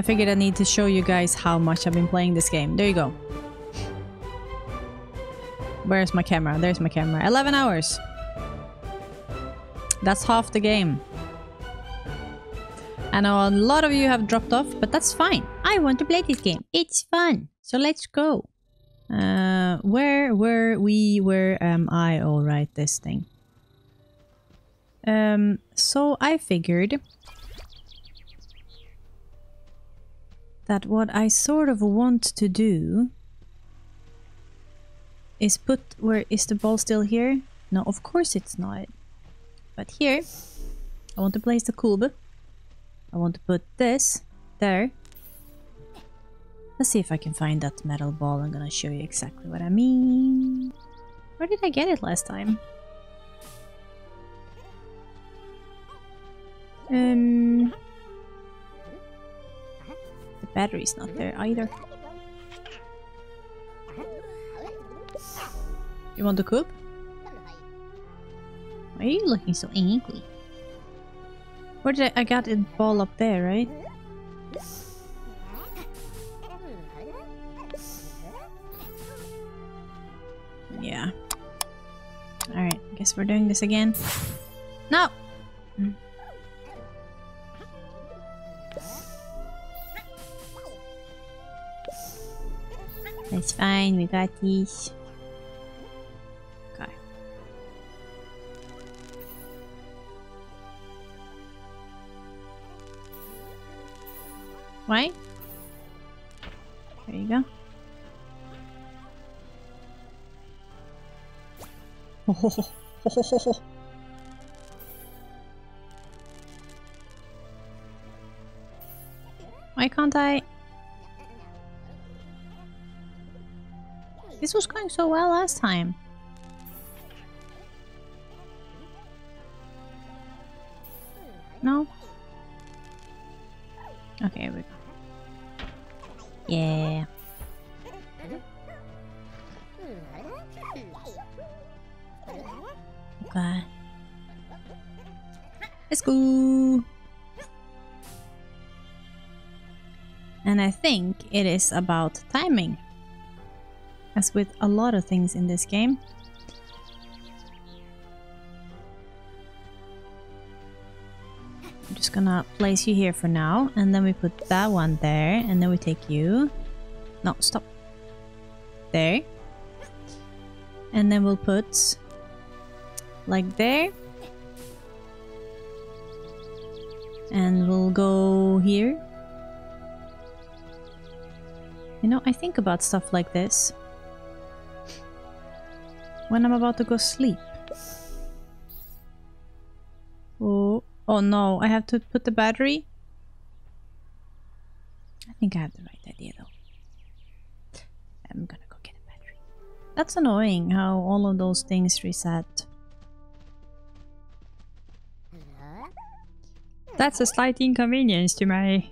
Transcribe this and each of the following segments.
I figured I need to show you guys how much I've been playing this game. There you go. Where's my camera? There's my camera. 11 hours. That's half the game. I know a lot of you have dropped off, but that's fine. I want to play this game. It's fun. So let's go. Uh, where were we? Where am I? All right, this thing. Um, so I figured that what I sort of want to do is put where is the ball still here? No, of course it's not. But here, I want to place the cube. I want to put this there. Let's see if I can find that metal ball. I'm gonna show you exactly what I mean. Where did I get it last time? Um, battery's not there either. You want the cube? Why are you looking so angry? Where did I, I got it ball up there, right? Yeah. Alright, I guess we're doing this again. No! That's fine, we got these. Okay. Why? There you go. Why can't I? Going so well last time. No? Okay, we go. Yeah. Okay. Let's go. And I think it is about timing. As with a lot of things in this game. I'm just gonna place you here for now, and then we put that one there, and then we take you. No, stop. There. And then we'll put like there. And we'll go here. You know, I think about stuff like this when I'm about to go sleep. Oh, oh no, I have to put the battery? I think I have the right idea though. I'm gonna go get a battery. That's annoying how all of those things reset. That's a slight inconvenience to my...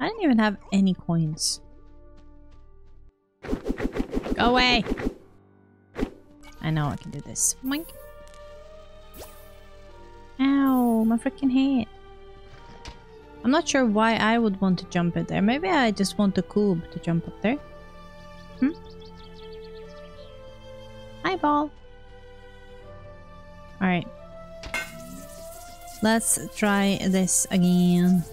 I don't even have any coins. Go away! I know I can do this. Moink. Ow, my freaking head. I'm not sure why I would want to jump it there. Maybe I just want the cube to jump up there. Hmm? Hi, ball. Alright. Let's try this again.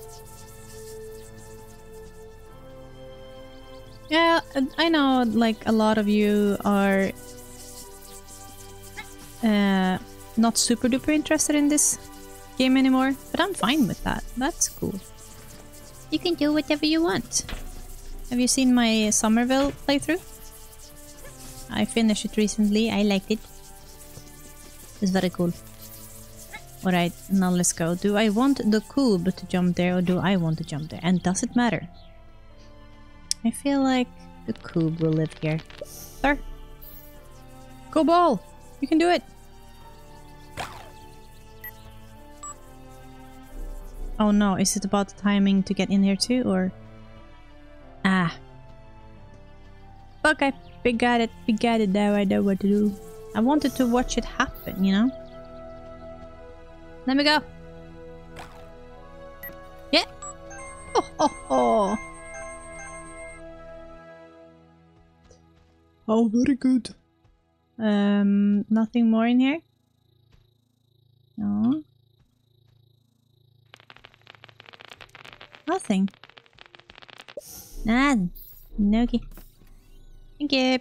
Yeah, I know like a lot of you are uh, not super duper interested in this game anymore, but I'm fine with that. That's cool. You can do whatever you want. Have you seen my Somerville playthrough? I finished it recently. I liked it. It's very cool. Alright, now let's go. Do I want the cube to jump there or do I want to jump there? And does it matter? I feel like the cube will live here. Sir? Go ball! You can do it! Oh no, is it about the timing to get in here too, or... Ah. Okay, we got it, we got it now, I know what to do. I wanted to watch it happen, you know? Let me go! Yeah! Oh, oh, oh. Oh, very good. Um, nothing more in here? No. Nothing. Nada. Noki. Thank you.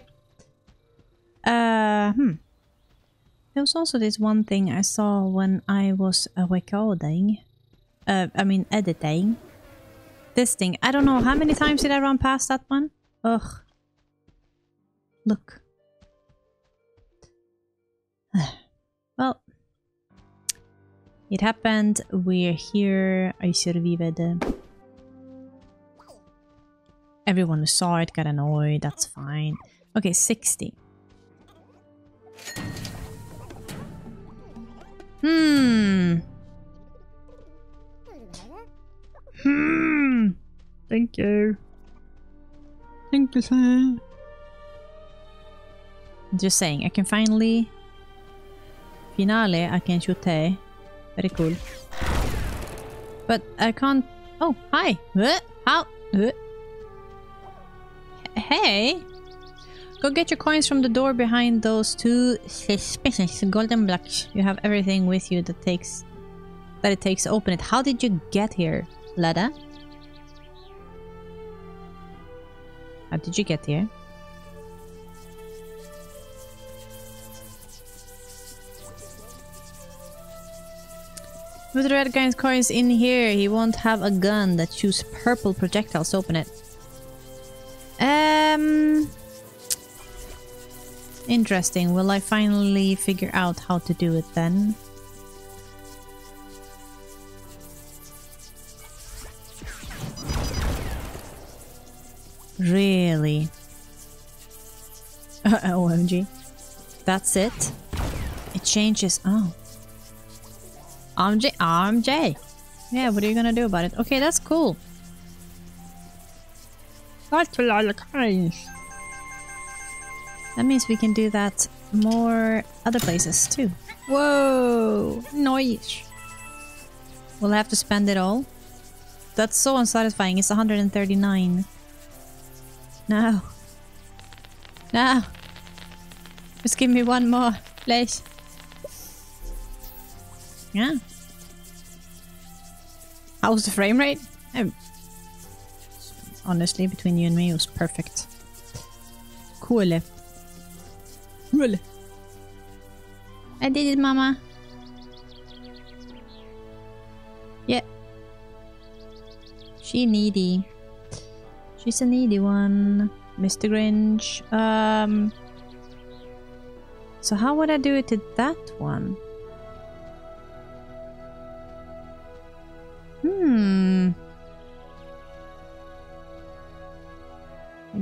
Uh, hmm. There was also this one thing I saw when I was recording. Uh, I mean editing. This thing. I don't know, how many times did I run past that one? Ugh. Look. well. It happened. We're here. I survived. Everyone who saw it got annoyed. That's fine. Okay, 60. Hmm. Hmm. Thank you. Thank you, sir. Just saying, I can finally... Finale, I can shoot A. Very cool. But I can't... Oh, hi! Uh, How? Uh. Hey! Go get your coins from the door behind those two suspicious golden blocks. You have everything with you that takes... That it takes to open it. How did you get here, Lada? How did you get here? With the red guy's coins in here, he won't have a gun that shoots purple projectiles. Open it. Um... Interesting. Will I finally figure out how to do it then? Really? Oh, OMG. That's it? It changes. Oh. RMJ, RMJ. Yeah, what are you gonna do about it? Okay, that's cool. That means we can do that more other places too. Whoa! Noise! We'll have to spend it all. That's so unsatisfying. It's 139. No. No. Just give me one more, please. Yeah. How was the frame rate? Honestly, between you and me, it was perfect. Cool. Cool. I did it, mama. Yeah. She needy. She's a needy one. Mr. Grinch. Um. So how would I do it to that one?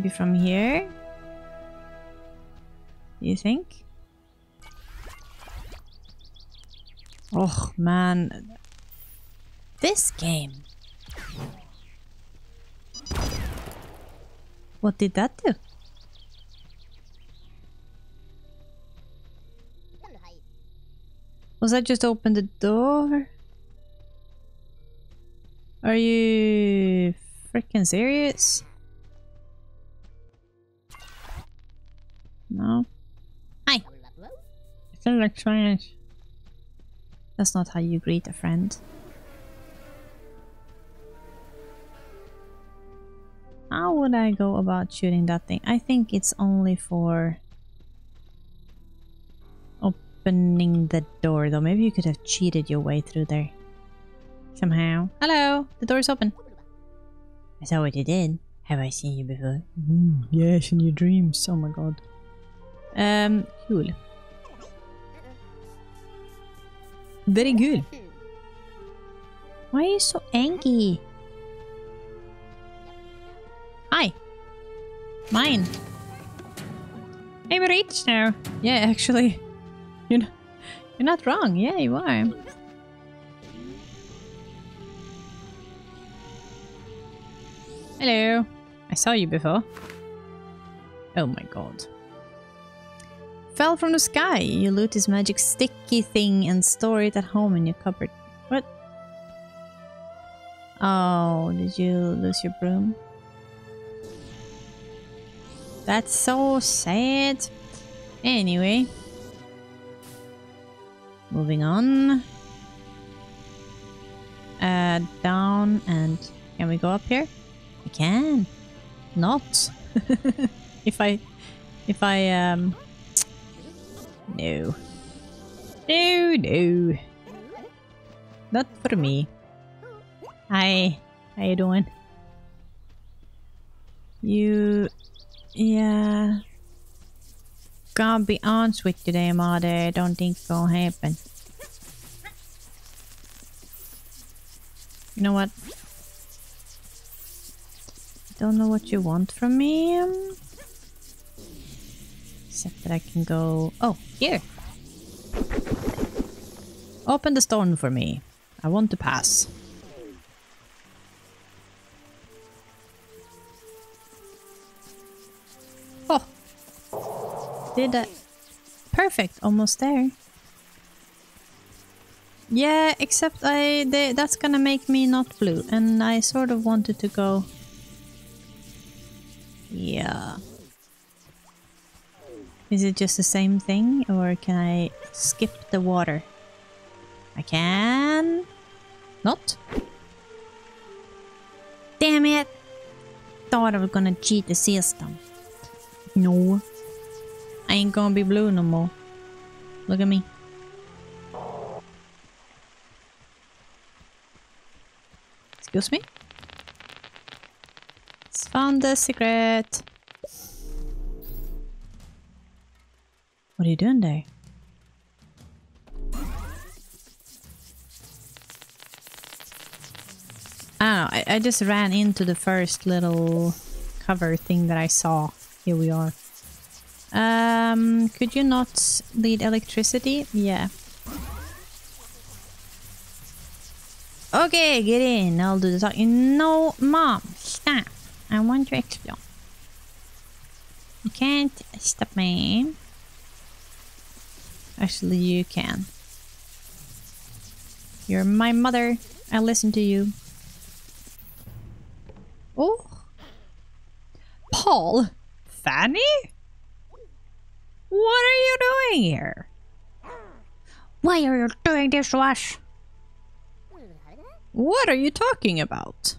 Maybe from here? You think? Oh man. This game. What did that do? Was that just open the door? Are you freaking serious? No. Hi. It's electronic. That's not how you greet a friend. How would I go about shooting that thing? I think it's only for opening the door though. Maybe you could have cheated your way through there. Somehow. Hello! The door's open. I saw what you did. Have I seen you before? Mm, yes, in your dreams. Oh my god. Um, cool. Very good. Why are you so angry? Hi. Mine. We're rich now. Yeah, actually. You're not, you're not wrong. Yeah, you are. Hello. I saw you before. Oh my god. Fell from the sky. You loot this magic sticky thing and store it at home in your cupboard. What? Oh, did you lose your broom? That's so sad. Anyway. Moving on. Uh, down and... Can we go up here? We can. Not. if I... If I, um... No. No, no. Not for me. Hi. How you doing? You... Yeah... Gotta be honest with you there, Mother. I don't think it's gonna happen. You know what? I don't know what you want from me. Um, Except that I can go... Oh, here! Open the stone for me. I want to pass. Oh! Did that. Perfect, almost there. Yeah, except I they, that's gonna make me not blue, and I sort of wanted to go. Yeah. Is it just the same thing, or can I skip the water? I can. Not. Damn it! Thought I was gonna cheat the system. No. I ain't gonna be blue no more. Look at me. Excuse me? Found the secret. What are you doing there? I don't know, I, I just ran into the first little cover thing that I saw. Here we are. Um, could you not lead electricity? Yeah. Okay, get in. I'll do the talking. No, mom, stop. I want to explore. You can't stop me. Actually, you can. You're my mother. I listen to you. Oh. Paul. Fanny? What are you doing here? Why are you doing this to us? What are you talking about?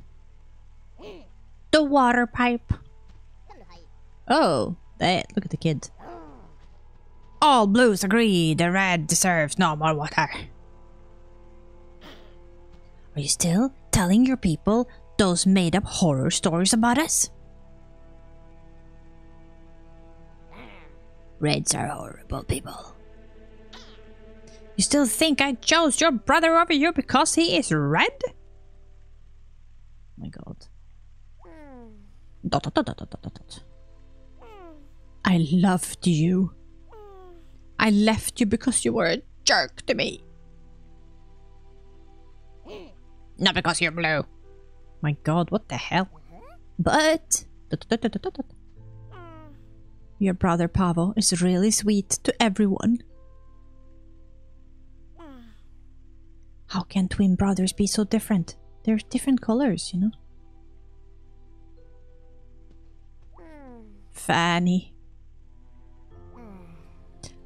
The water pipe. Oh, that. Look at the kid. All blues agree the red deserves no more water. Are you still telling your people those made up horror stories about us? Reds are horrible people. You still think I chose your brother over you because he is red? Oh my god. Dot, dot, dot. I loved you. I left you because you were a jerk to me. Not because you're blue. My god, what the hell? But... Your brother Pavel is really sweet to everyone. How can twin brothers be so different? They're different colors, you know? Fanny.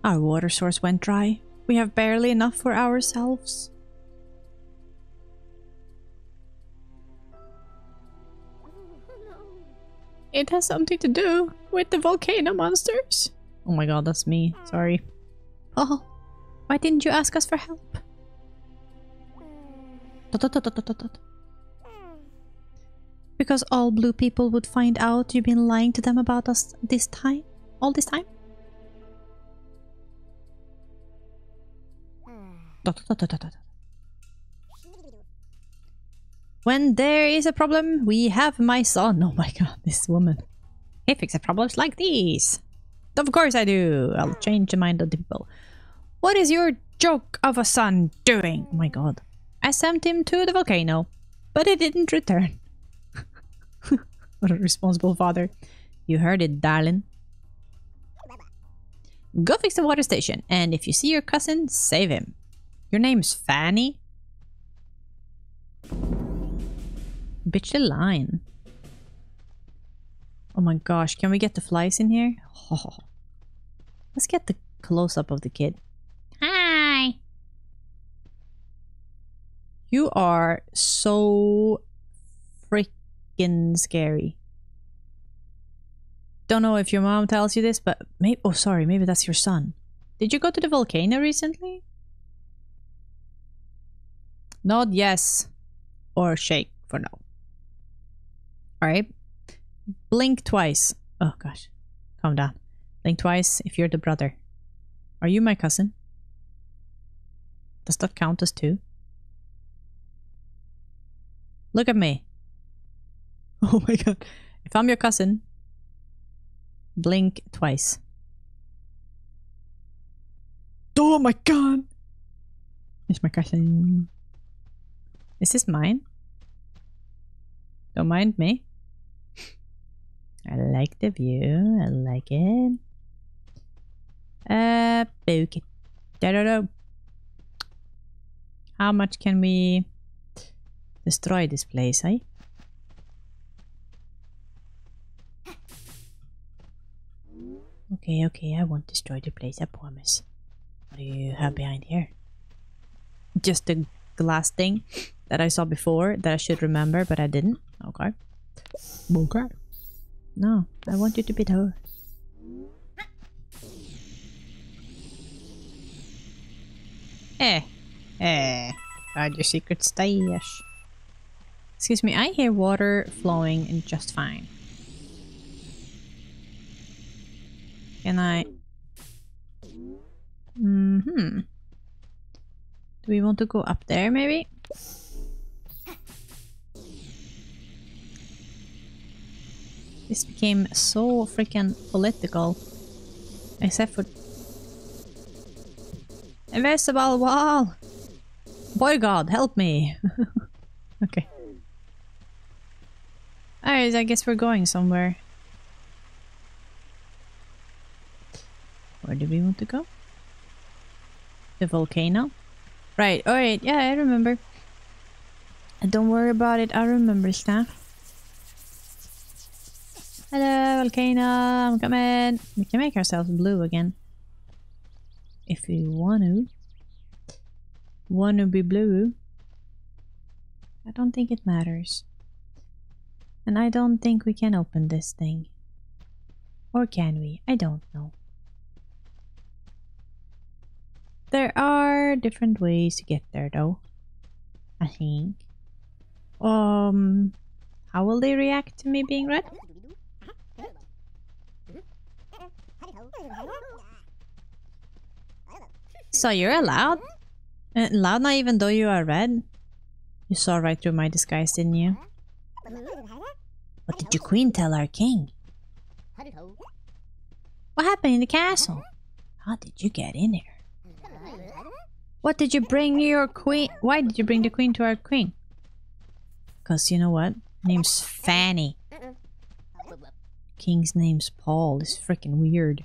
Our water source went dry. We have barely enough for ourselves. It has something to do with the volcano monsters. Oh my god, that's me. Sorry. Oh, why didn't you ask us for help? Because all blue people would find out you've been lying to them about us this time? All this time? Dot, dot, dot, dot, dot. When there is a problem, we have my son. Oh my god, this woman. He fixes problems like these. Of course I do. I'll change the mind of the people. What is your joke of a son doing? Oh my god. I sent him to the volcano, but he didn't return. what a responsible father. You heard it, darling. Go fix the water station, and if you see your cousin, save him. Your name's Fanny? Bitch the line. Oh my gosh, can we get the flies in here? Oh. Let's get the close up of the kid. Hi! You are so freaking scary. Don't know if your mom tells you this, but maybe. Oh, sorry, maybe that's your son. Did you go to the volcano recently? Nod yes or shake for no. Alright. Blink twice. Oh gosh. Calm down. Blink twice if you're the brother. Are you my cousin? Does that count as two? Look at me. Oh my god. If I'm your cousin, blink twice. Oh my god! It's my cousin. Is this mine? Don't mind me. I like the view. I like it. Uh, okay. Da -da -da. How much can we destroy this place, eh? Okay, okay, I won't destroy the place, I promise. What do you have behind here? Just a glass thing that I saw before that I should remember, but I didn't. Okay. Okay. No, I want you to be her. Eh. Eh. Hide your secret stash. Excuse me, I hear water flowing and just fine. Can I... Mm hmm Do we want to go up there, maybe? This became so freaking political. Except for... Invisible wall! Boy god, help me! okay. Alright, I guess we're going somewhere. Where do we want to go? The volcano? Right, alright, yeah, I remember. Don't worry about it, I remember stuff. Hello, volcano, I'm coming. We can make ourselves blue again. If we want to. Want to be blue. I don't think it matters. And I don't think we can open this thing. Or can we? I don't know. There are different ways to get there though. I think. Um, how will they react to me being red? So you're allowed? Uh, loud not even though you are red? You saw right through my disguise, didn't you? What did your queen tell our king? What happened in the castle? How did you get in there? What did you bring your queen? Why did you bring the queen to our queen? Because you know what? Name's Fanny. King's name's Paul. It's freaking weird.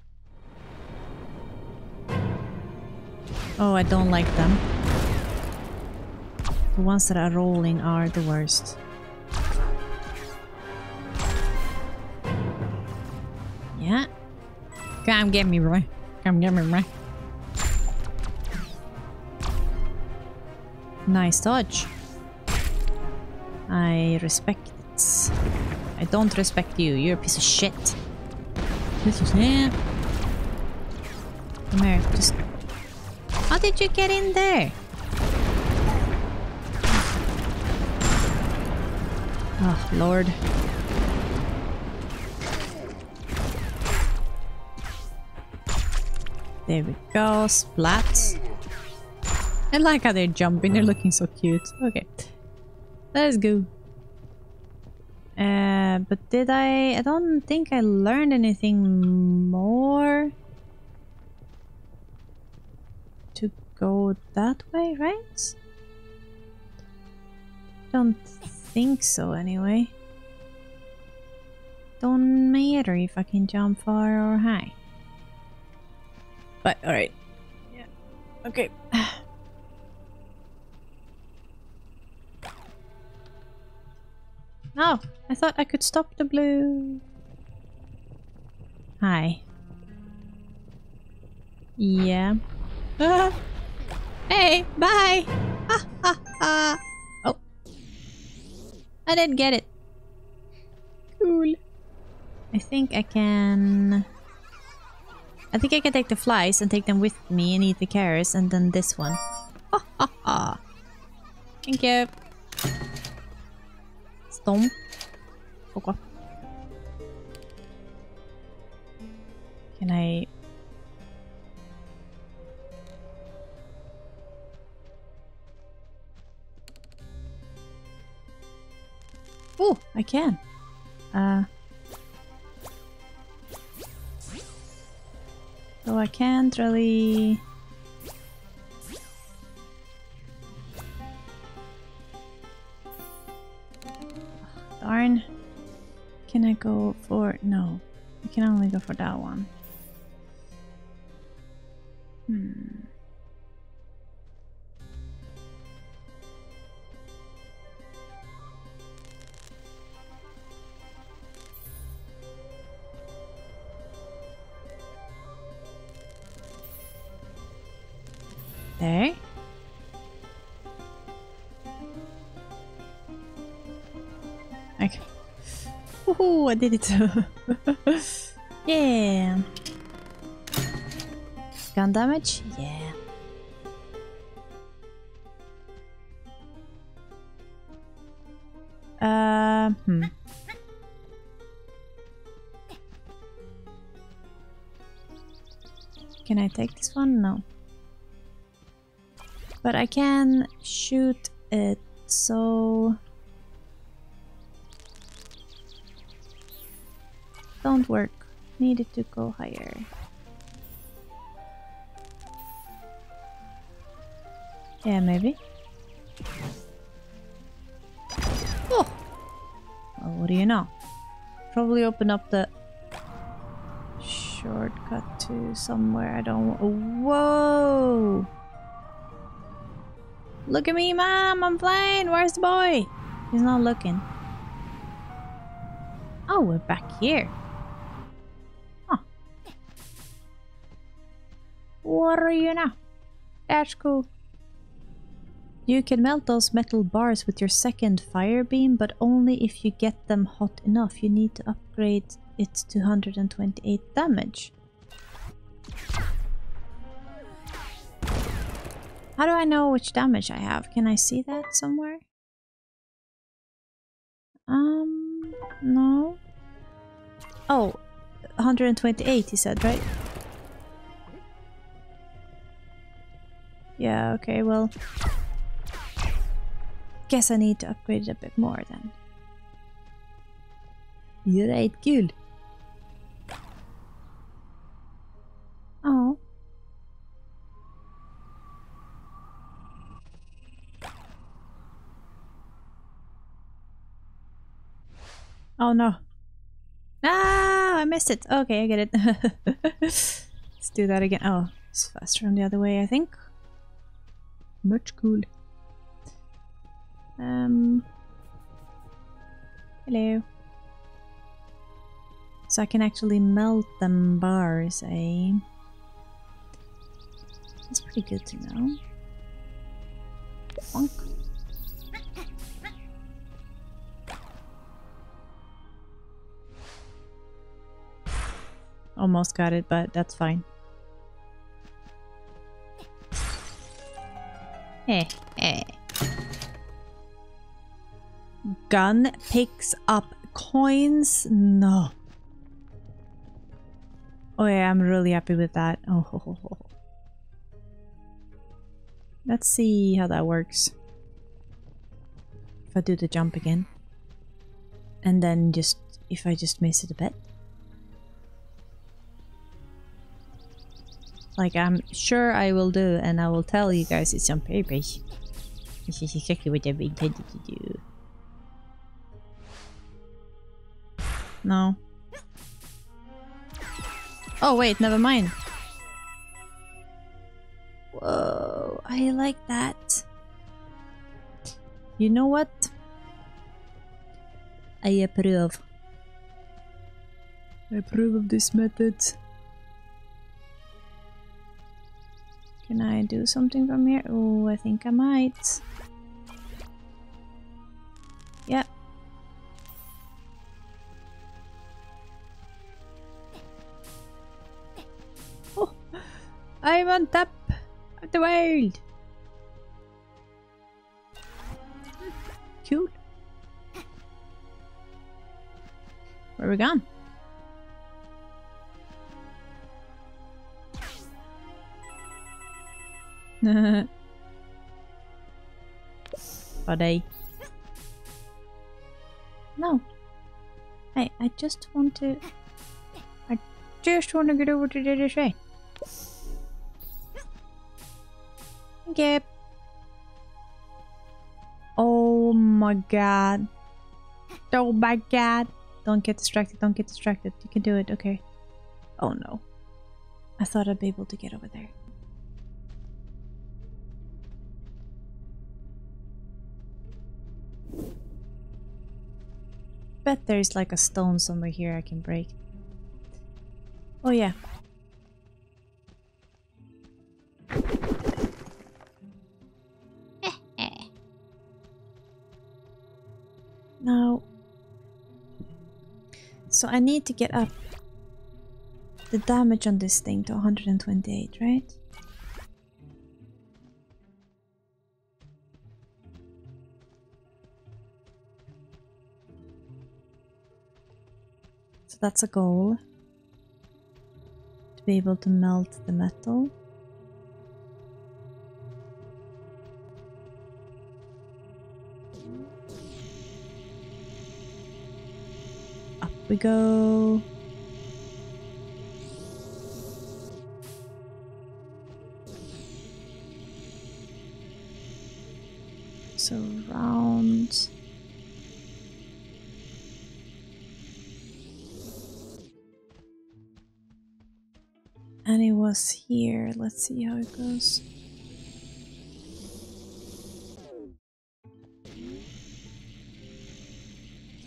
Oh, I don't like them. The ones that are rolling are the worst. Yeah. Come get me, Roy. Come get me, Roy. Nice dodge. I respect it. I don't respect you. You're a piece of shit. Piece of shit. Come here. Just... How did you get in there? Oh, Lord. There we go. Splat. I like how they're jumping. They're looking so cute. Okay. Let's go. Uh, but did I... I don't think I learned anything more. To go that way, right? Don't think so anyway. Don't matter if I can jump far or high. But alright. Yeah. Okay. Oh, I thought I could stop the blue. Hi. Yeah. Ah. Hey, bye! Ha ha ha! Oh. I didn't get it. Cool. I think I can... I think I can take the flies and take them with me and eat the carrots and then this one. Ha ha ha! Thank you. Stomp. Okay. Can I... Oh, I can. Uh... So I can't really... Darn. Can I go for... No. I can only go for that one. I did it. yeah. Gun damage? Yeah. Uh, hmm. Can I take this one? No. But I can shoot it, so... Don't work. Needed to go higher. Yeah, maybe. Oh! Well, what do you know? Probably open up the shortcut to somewhere I don't... Whoa! Look at me, mom! I'm flying! Where's the boy? He's not looking. Oh, we're back here. What are you now? That's cool. You can melt those metal bars with your second fire beam, but only if you get them hot enough. You need to upgrade it to 128 damage. How do I know which damage I have? Can I see that somewhere? Um, no. Oh, 128 he said, right? Yeah, okay, well... Guess I need to upgrade it a bit more then. You're right, cool. Oh. Oh no. Ah, I missed it. Okay, I get it. Let's do that again. Oh, it's faster on the other way, I think. Much cool. Um. Hello. So I can actually melt them bars, eh? That's pretty good to know. Bonk. Almost got it, but that's fine. Eh, eh. Gun picks up coins? No. Oh yeah, I'm really happy with that. Oh, ho, ho, ho. Let's see how that works. If I do the jump again. And then just, if I just miss it a bit. Like I'm sure I will do and I will tell you guys it's on purpose. This is exactly what I've intended to do. No. Oh wait, never mind. Whoa, I like that. You know what? I approve. I approve of this method. Can I do something from here? Oh, I think I might. Yep. Oh, I'm on top of the world. Cool. Where are we gone? Buddy. No. Hey, I just want to... I just want to get over to the other side. Okay. Oh my god. Oh my god. Don't get distracted, don't get distracted. You can do it, okay. Oh no. I thought I'd be able to get over there. Bet there's like a stone somewhere here I can break. Oh yeah. now so I need to get up the damage on this thing to 128, right? That's a goal. To be able to melt the metal. Up we go. So round. Here. Let's see how it goes.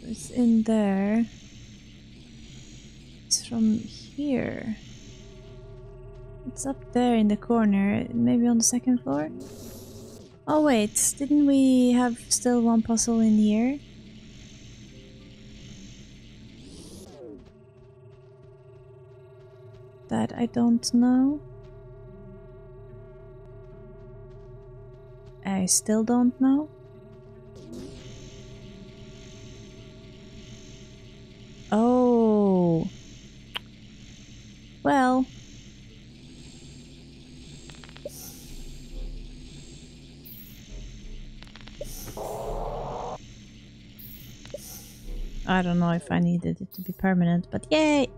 So it's in there. It's from here. It's up there in the corner, maybe on the second floor. Oh wait, didn't we have still one puzzle in here? I don't know. I still don't know. Oh. Well. I don't know if I needed it to be permanent, but yay!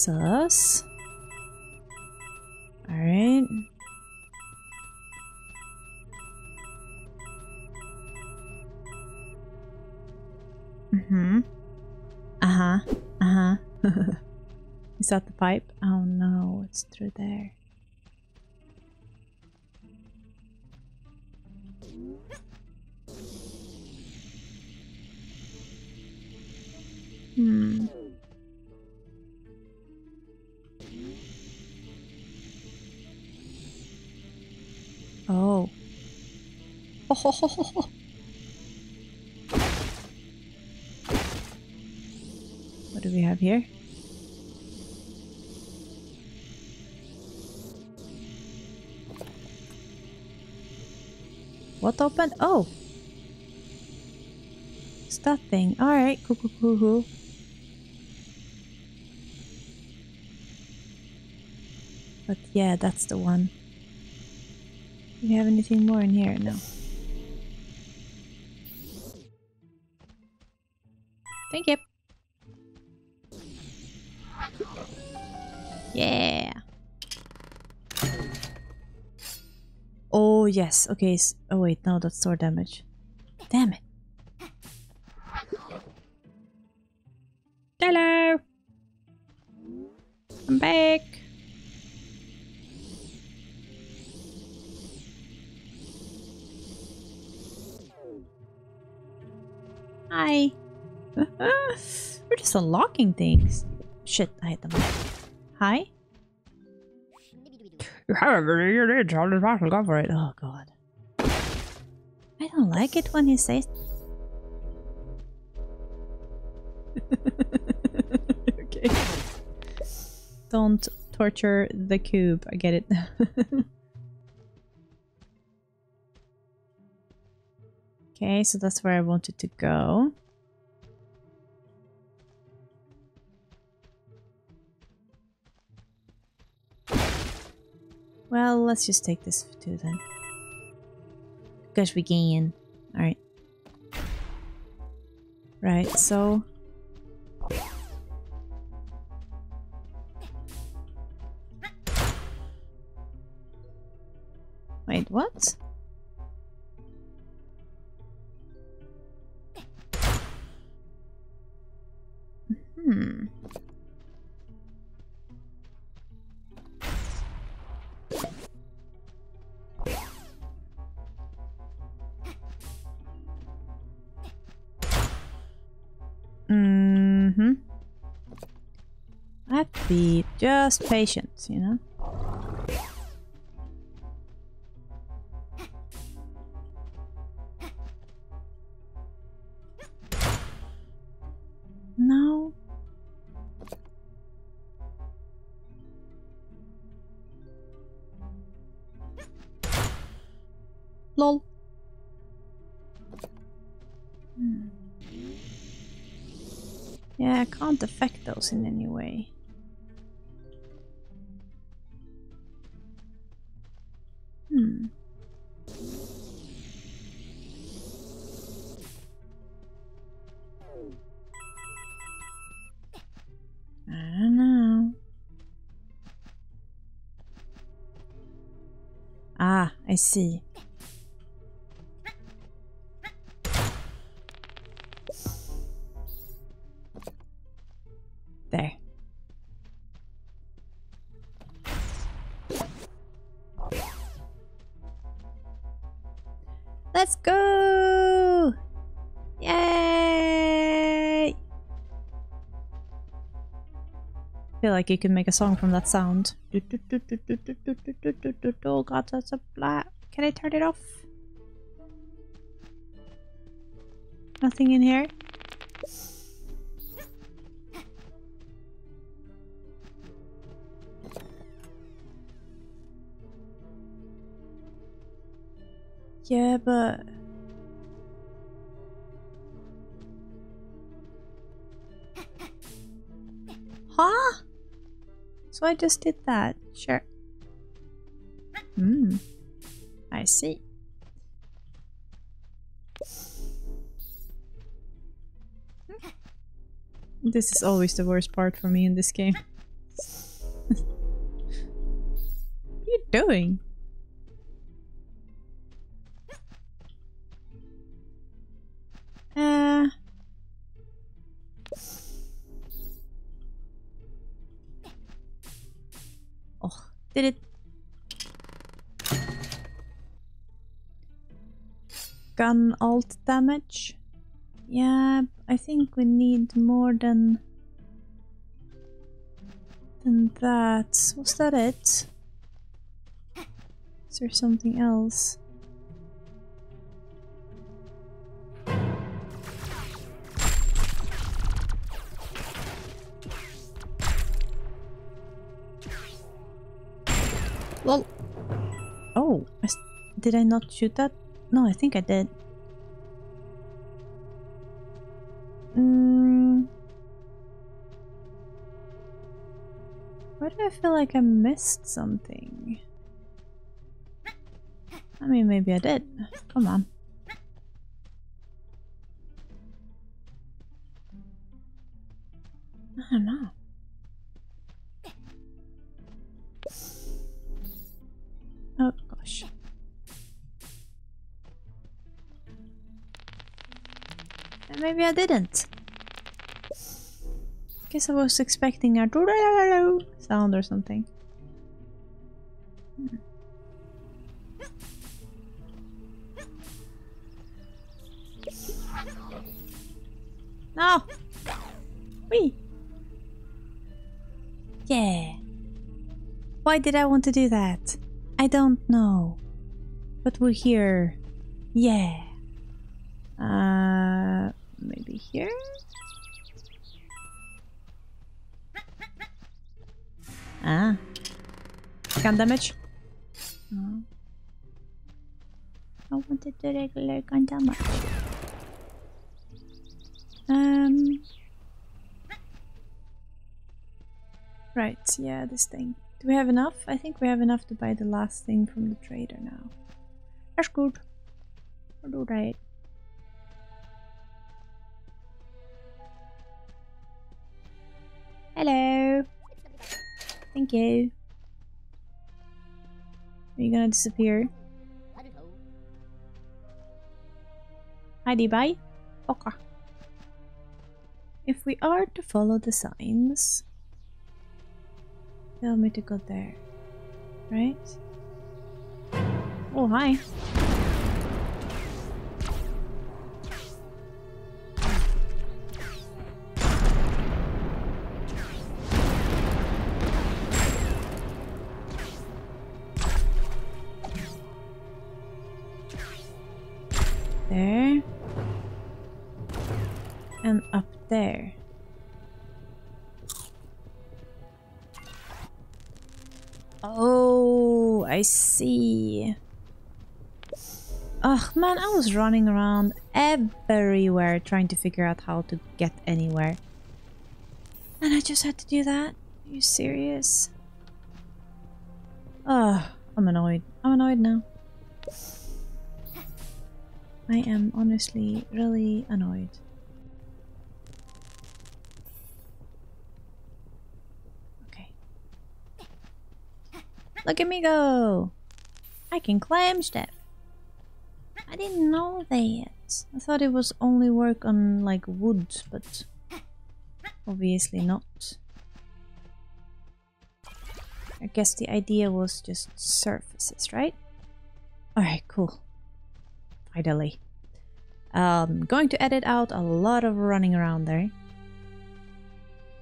Sus. Alright. Mm-hmm. Uh-huh. Uh-huh. Is that the pipe? Oh no, it's through there. What do we have here? What opened? Oh! It's that thing. Alright, cool, cool, cool, cool. But yeah, that's the one. Do we have anything more in here? No. Thank you. Yeah. Oh, yes. Okay. Oh, wait. No, that's sword damage. Damn it. We're unlocking things. Shit, I hit them. Hi? You have your age on the battle, go for it. Oh god. I don't like it when he says okay. Don't torture the cube. I get it. okay, so that's where I wanted to go. Well, let's just take this too then. Because we can. Alright. Right, so... just patience, you know? No. Lol. Hmm. Yeah, I can't affect those in any way. I see. There. Let's go! Feel like you could make a song from that sound. Oh god, that's a black. Can I turn it off? Nothing in here? Yeah, but... I just did that. Sure. Hmm. I see. This is always the worst part for me in this game. what are you doing? Did it? Gun alt damage? Yeah, I think we need more than than that. Was that it? Is there something else? Did I not shoot that? No, I think I did. Mm. Why do I feel like I missed something? I mean, maybe I did. Come on. I don't know. Maybe I didn't. Guess I was expecting a sound or something. Hmm. No! Wee! Yeah. Why did I want to do that? I don't know. But we're here. Yeah. Uh, maybe here? Ah. Gun damage? Oh. I wanted the regular gun damage. Um. Right, yeah, this thing. Do we have enough? I think we have enough to buy the last thing from the trader now. That's good. We'll do that. Hello. Thank you. Are you gonna disappear? Heidi, bye. Okay. If we are to follow the signs, tell me to go there, right? Oh, hi. I see. Ugh, man, I was running around everywhere trying to figure out how to get anywhere. And I just had to do that? Are you serious? Ugh, I'm annoyed. I'm annoyed now. I am honestly really annoyed. Look at me go! I can climb stuff. I didn't know that. I thought it was only work on like wood, but obviously not. I guess the idea was just surfaces, right? Alright, cool. Finally. Um, going to edit out a lot of running around there.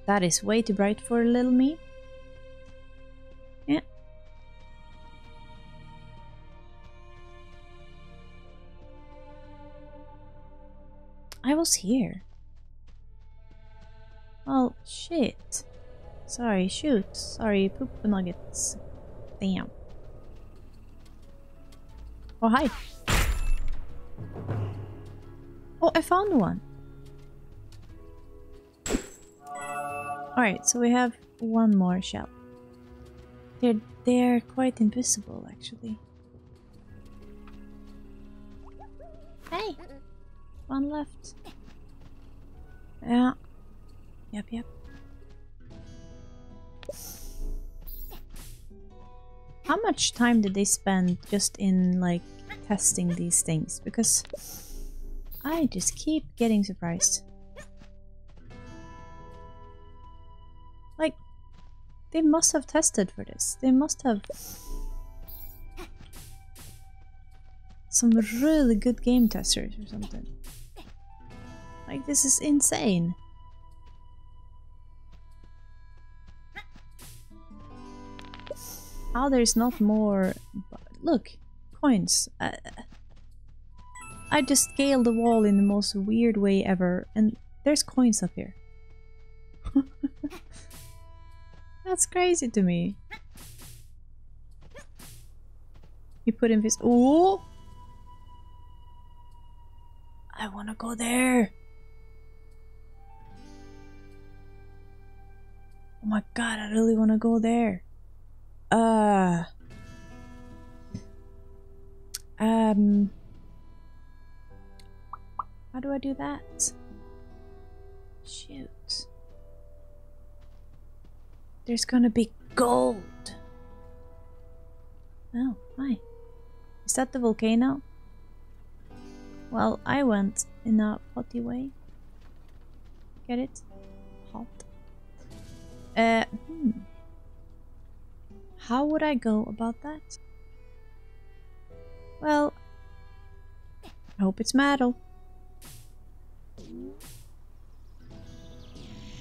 That is way too bright for a little me. I was here. Oh, shit. Sorry, shoot. Sorry, poop nuggets. Damn. Oh, hi. Oh, I found one. Alright, so we have one more shell. They're, they're quite invisible, actually. Hey! One left. Yeah. Yep, yep. How much time did they spend just in, like, testing these things? Because I just keep getting surprised. Like, they must have tested for this. They must have some really good game testers or something. Like, this is insane. How there's not more... Look, coins. Uh, I just scaled the wall in the most weird way ever, and there's coins up here. That's crazy to me. You put in this. Oh! I wanna go there! Oh my god, I really wanna go there. Uh. Um. How do I do that? Shoot. There's gonna be gold. Oh, hi. Is that the volcano? Well, I went in a potty way. Get it? Hot. Uh, hmm. How would I go about that? Well, I hope it's metal.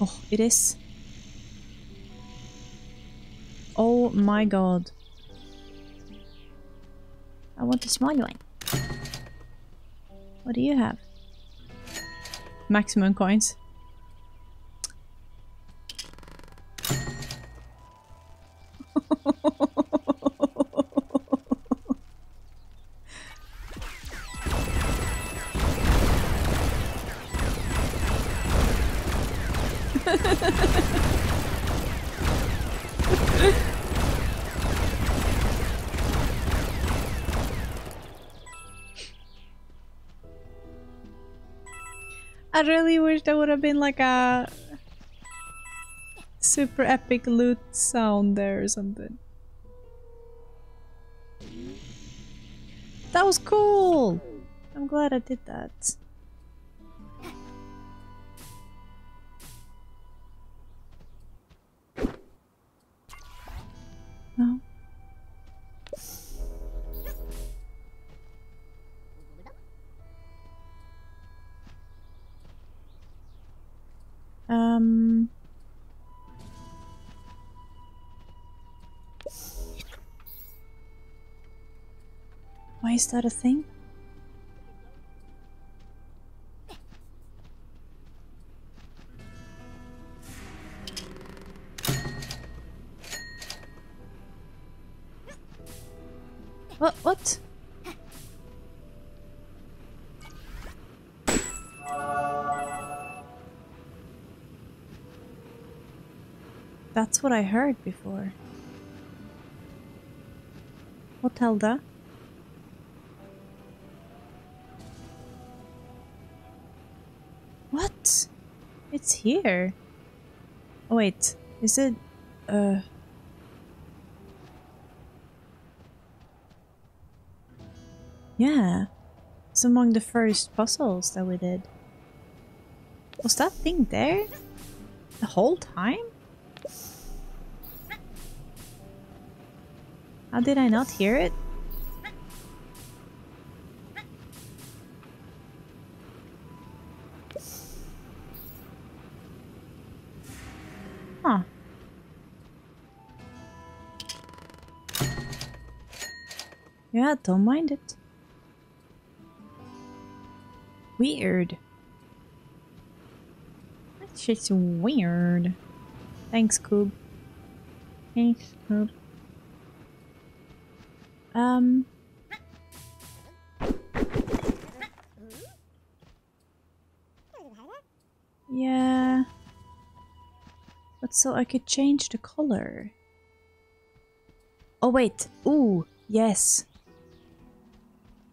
Oh, it is. Oh my god. I want a small one. What do you have? Maximum coins. I really wish there would have been like a super epic loot sound there or something. That was cool! I'm glad I did that. Um. Why is that a thing? That's what I heard before. Hotelda? What? It's here. Oh wait, is it uh Yeah. It's among the first puzzles that we did. Was that thing there? The whole time? How did I not hear it? Huh. Yeah, don't mind it. Weird. That's just weird. Thanks, Coob. Thanks, Coob. Um. Yeah. But so I could change the color. Oh wait. Ooh, yes.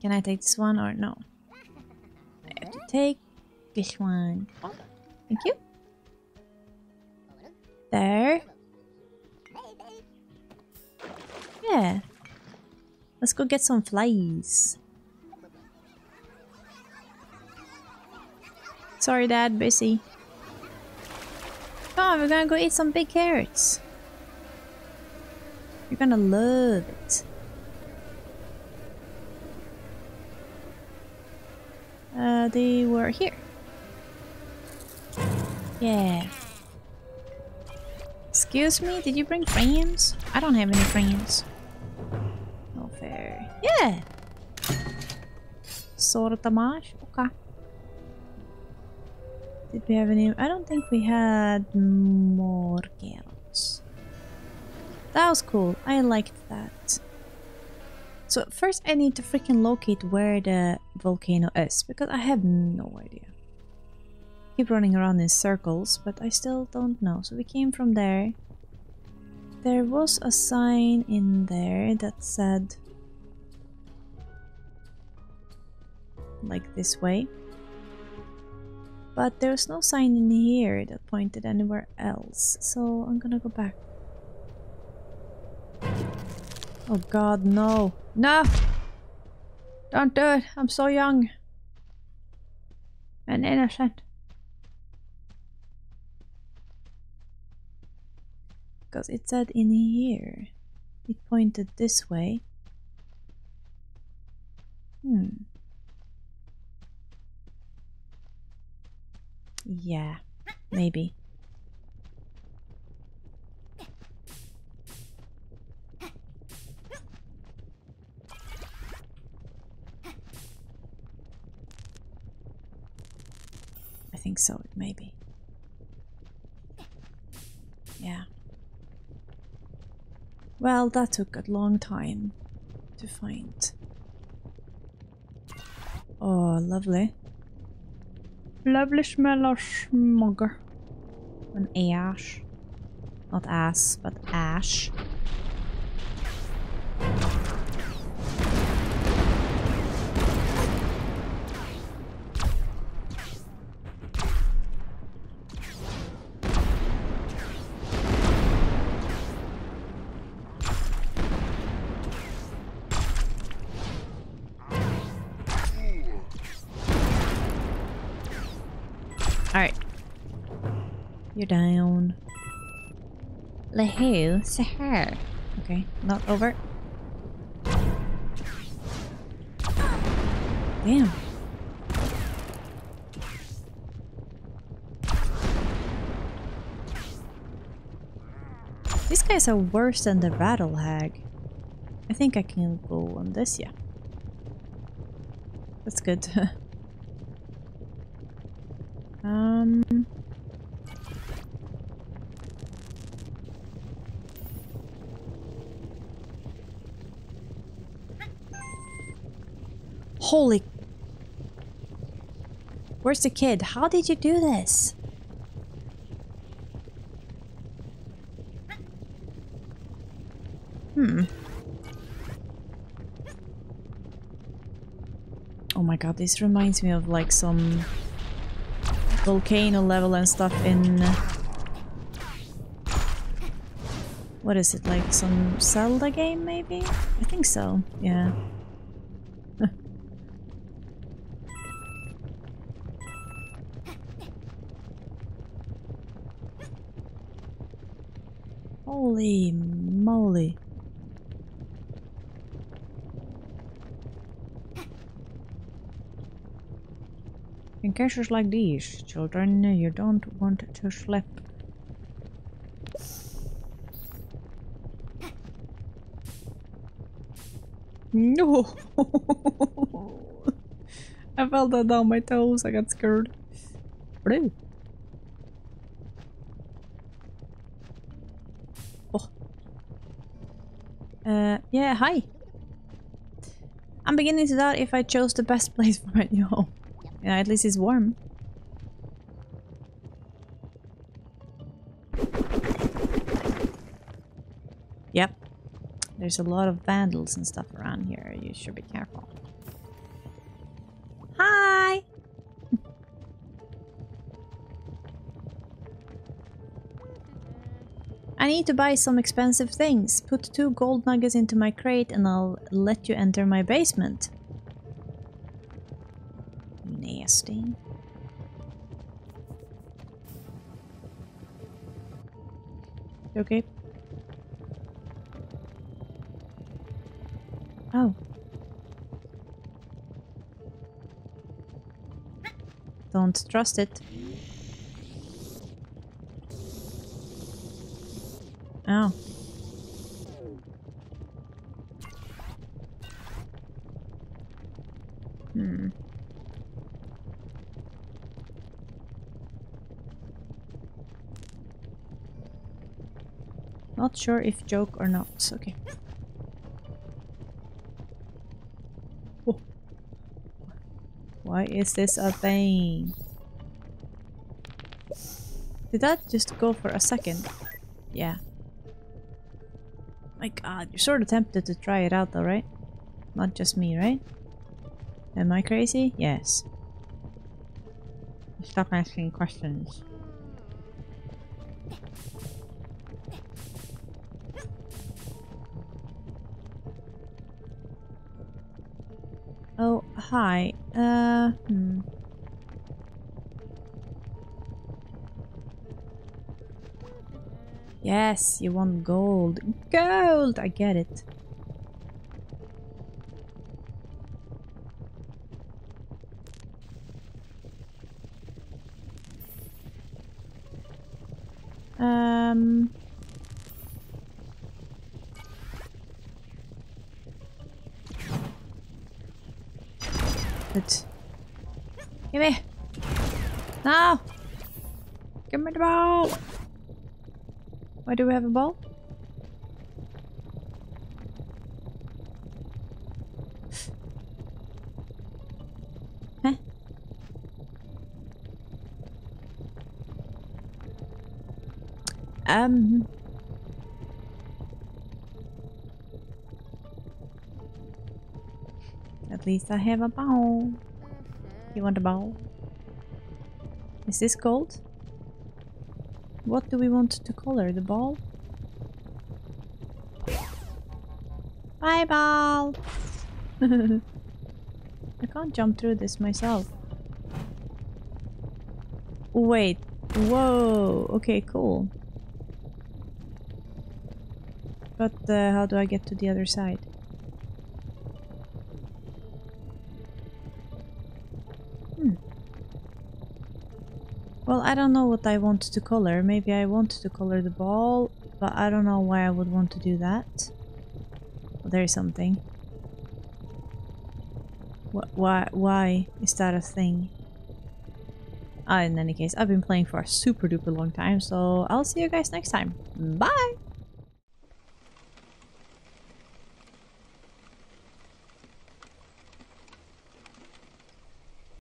Can I take this one or no? I have to take this one. Thank you. There. Yeah. Let's go get some flies. Sorry, Dad, busy. Come on, we're gonna go eat some big carrots. You're gonna love it. Uh, they were here. Yeah. Excuse me, did you bring friends? I don't have any friends. Yeah! Sortamash? Okay. Did we have any? I don't think we had more carrots. That was cool. I liked that. So first I need to freaking locate where the volcano is because I have no idea. Keep running around in circles, but I still don't know. So we came from there. There was a sign in there that said like this way. But there's no sign in here that pointed anywhere else, so I'm gonna go back. Oh god, no. No! Don't do it, I'm so young. And innocent. Because it said in here. It pointed this way. Hmm. Yeah, maybe. I think so, maybe. Yeah. Well, that took a long time to find. Oh, lovely. Lovely smell of smog. An ash. Not ass, but ash. You're down. Lehu, Sahar. Okay, not over. Damn. These guys are worse than the rattle hag. I think I can go on this, yeah. That's good. um Holy Where's the kid? How did you do this? Hmm. Oh my god, this reminds me of like some volcano level and stuff in... What is it, like some Zelda game maybe? I think so, yeah. Holy moly. In cases like these, children, you don't want to slip. No! I felt that down my toes, I got scared. Blue. Oh. Uh, yeah, hi. I'm beginning to doubt if I chose the best place for my new home. Yeah, at least it's warm. Yep. There's a lot of vandals and stuff around here. You should be careful. I need to buy some expensive things. Put two gold nuggets into my crate and I'll let you enter my basement. Nasty. Okay. Oh. Don't trust it. Oh. Hmm. Not sure if joke or not. Okay. Oh. Why is this a thing? Did that just go for a second? Yeah. My god, you're sort of tempted to try it out though, right? Not just me, right? Am I crazy? Yes. Stop asking questions. Oh, hi. Yes, you want gold. Gold! I get it. Um... Good. Give me! No! Give me the ball! Why do we have a ball? Huh? Um... At least I have a ball. You want a ball? Is this gold? What do we want to color? The ball? Bye, ball! I can't jump through this myself. Wait. Whoa. Okay, cool. But uh, how do I get to the other side? I don't know what I want to color. Maybe I want to color the ball, but I don't know why I would want to do that. Well, there is something. Wh why, why is that a thing? Ah, in any case, I've been playing for a super duper long time, so I'll see you guys next time. Bye!